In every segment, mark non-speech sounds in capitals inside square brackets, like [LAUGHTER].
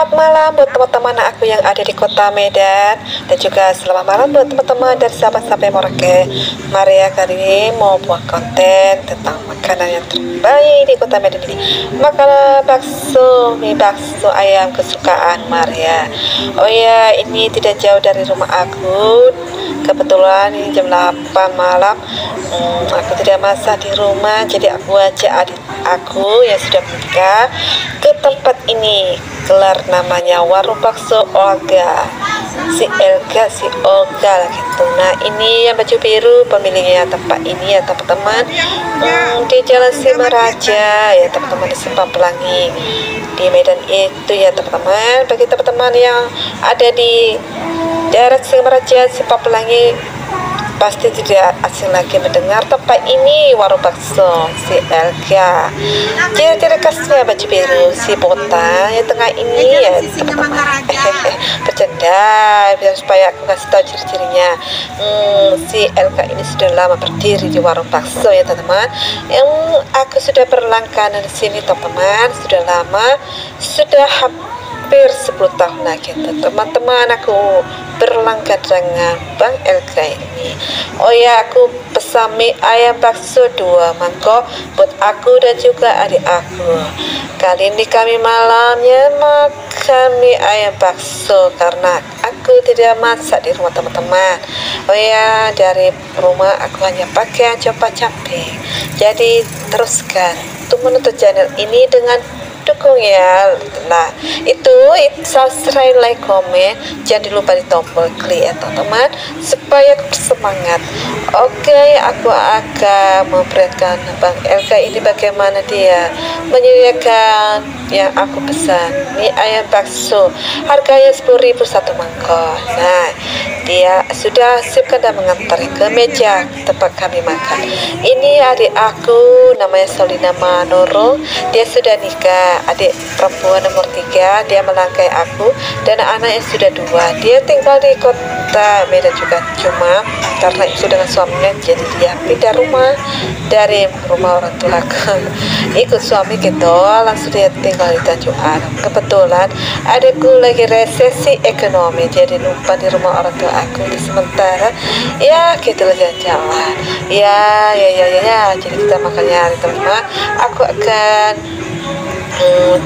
Selamat malam buat teman-teman aku yang ada di kota Medan. Dan juga selamat malam buat teman-teman dari sahabat-sahabat Merauke. Maria kali ini mau buat konten tentang makanan yang terbaik di kota Medan ini. Makanan bakso, mie bakso ayam kesukaan Maria. Oh ya, ini tidak jauh dari rumah aku Kebetulan ini jam 8 malam hmm, Aku tidak masak di rumah Jadi aku ajak adik aku yang sudah menikah ke tempat ini. Gelar namanya warung bakso Olga si Elga si Olga gitu. Nah ini yang baju biru pemiliknya tempat ini ya teman-teman. Hmm, di Jalan Simaraja ya teman-teman di Simpang Pelangi. Di Medan itu ya teman-teman. Bagi teman-teman yang ada di daerah Simaraja Simpang Pelangi pasti tidak asing lagi mendengar tempat ini warung bakso si Elga. Ciri-ciri khasnya baju biru si Bota yang tengah ini ya teman-teman. [LAUGHS] Bercanda biar supaya aku kasih tahu ciri-cirinya. Hmm, si Elga ini sudah lama berdiri di warung bakso ya teman-teman. Yang aku sudah berlangganan di sini teman-teman. Sudah lama sudah hampir 10 tahun lagi teman-teman. Aku berlangganan dengan Bang Elga ini. Oh ya aku pesan mie ayam bakso dua mangkok buat aku dan juga adik aku. Kali ini kami malamnya makan mie ayam bakso karena aku tidak masak di rumah teman-teman. Oh ya dari rumah aku hanya pakai coba cabai jadi teruskan. Untuk menutup channel ini dengan dukung ya. Nah itu subscribe like komen jangan lupa di tombol klik ya teman-teman supaya aku bersemangat. Oke aku akan memperlihatkan Bang Elga ini bagaimana dia menyediakan yang aku pesan mie ayam bakso. Harganya 10.000 satu mangkok. Nah dia sudah siapkan dan mengantar ke meja tempat kami makan. Ini adik aku namanya Solina Manoro. Dia sudah nikah. Adik perempuan nomor tiga dia melangkai aku. Dan anaknya sudah dua dia tinggal di kota Medan juga. Cuma karena itu dengan suaminya jadi dia pindah rumah dari rumah orang tua aku ikut suami gitu langsung dia tinggal di Tanjung Aram kebetulan adikku lagi resesi ekonomi jadi lupa di rumah orang tua aku. Di sementara ya gitu lah jalan-jalan ya ya ya ya ya. Jadi kita makannya hari teman aku akan uh,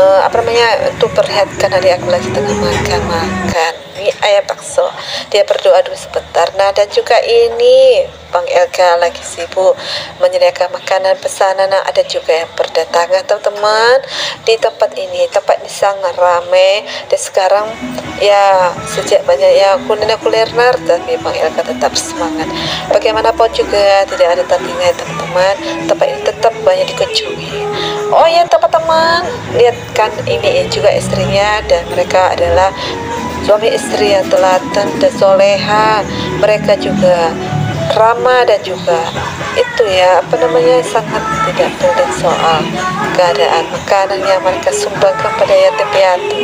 uh, apa namanya tuh perlihatkan adik aku lagi tengah makan makan ini ayam bakso dia berdoa dulu sebentar. Nah dan juga ini Bang Elga lagi sibuk menyediakan makanan pesanan. Nah, ada juga yang berdatangan teman-teman. Di tempat ini tempat ini sangat ramai dan sekarang ya sejak banyak ya kuliner-kuliner tapi Bang Elga tetap semangat. Bagaimanapun juga tidak ada tandingan teman-teman. Tempat ini tetap banyak dikunjungi. Oh ya teman-teman. Lihat kan ini juga istrinya dan mereka adalah suami istri yang telaten dan soleha mereka juga ramah dan juga itu ya apa namanya sangat tidak pelit soal keadaan makanan yang mereka sumbangkan pada yatim piatu.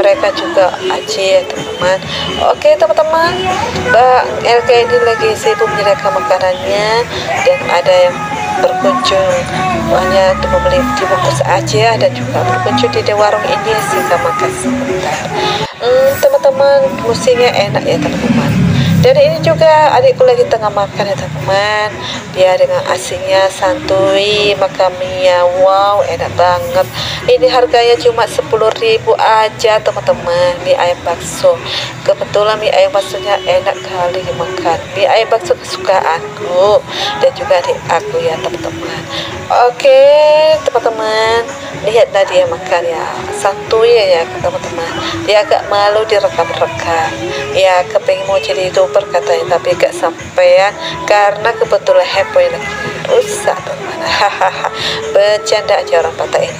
Mereka juga aji ya teman-teman. Oke teman-teman. Mbak LK ini lagi sibuk menyediakan makanannya dan ada yang berkunjung. Hanya untuk membeli dibungkus aja dan juga berkunjung di warung ini sehingga makan sebentar. Hmm, teman-teman. Musiknya enak ya teman-teman dan ini juga adikku lagi tengah makan ya teman. Dia dengan asingnya santuy makamnya wow enak banget. Ini harganya cuma 10.000 aja teman-teman. Mie ayam bakso. Kebetulan mie ayam baksonya enak kali dimakan mie ayam bakso kesukaanku. Dan juga adik aku ya teman-teman. Oke teman-teman. Lihatlah dia makan ya. Santuy ya teman-teman. Dia agak malu direkam-rekam ya kepingin mau jadi youtuber katanya tapi gak sampean karena kebetulan lagi rusak teman. Hahaha bercanda aja orang patah ini.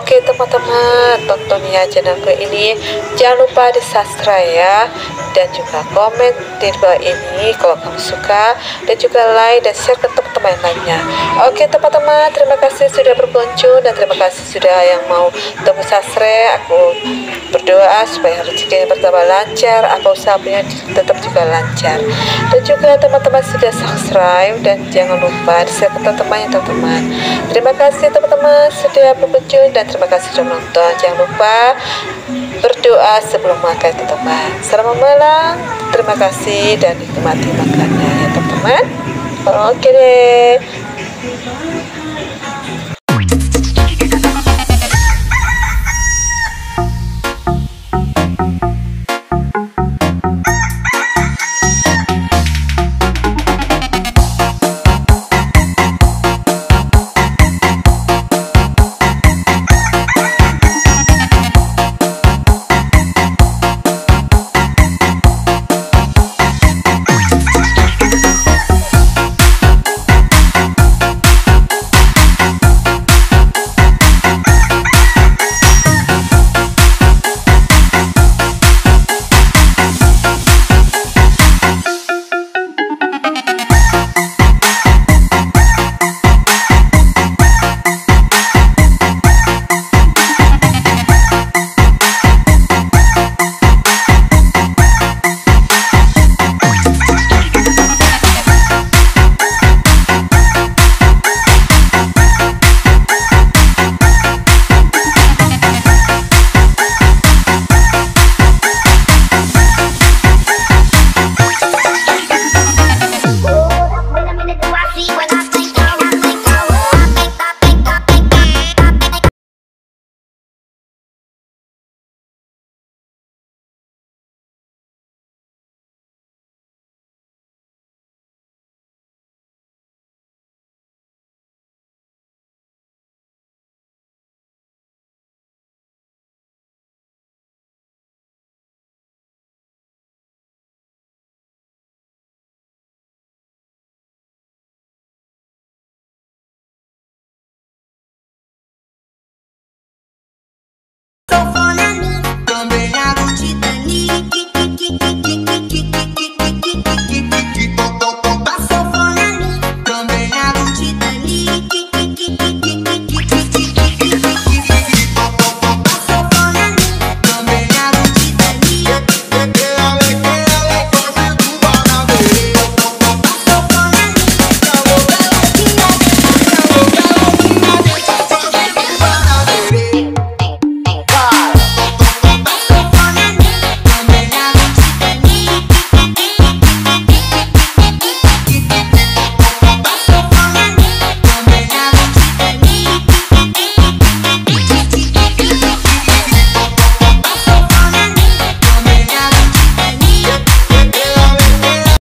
Oke teman-teman tonton ya channelku ini. Jangan lupa di subscribe ya dan juga komen di bawah ini kalau kamu suka. Dan juga like dan share ke teman-teman lainnya. Oke teman-teman terima kasih sudah berkunjung dan terima kasih sudah yang mau tembus subscribe aku berdoa supaya rezekinya bertambah lancar apa usaha punya tetap juga lancar. Dan juga teman-teman sudah subscribe dan jangan lupa share ke teman-teman yang teman teman-teman. Terima kasih teman-teman sudah berkunjung dan terima kasih sudah menonton. Jangan lupa berdoa sebelum makan teman-teman. Selamat malam. Terima kasih dan nikmati makannya ya teman-teman. Oke deh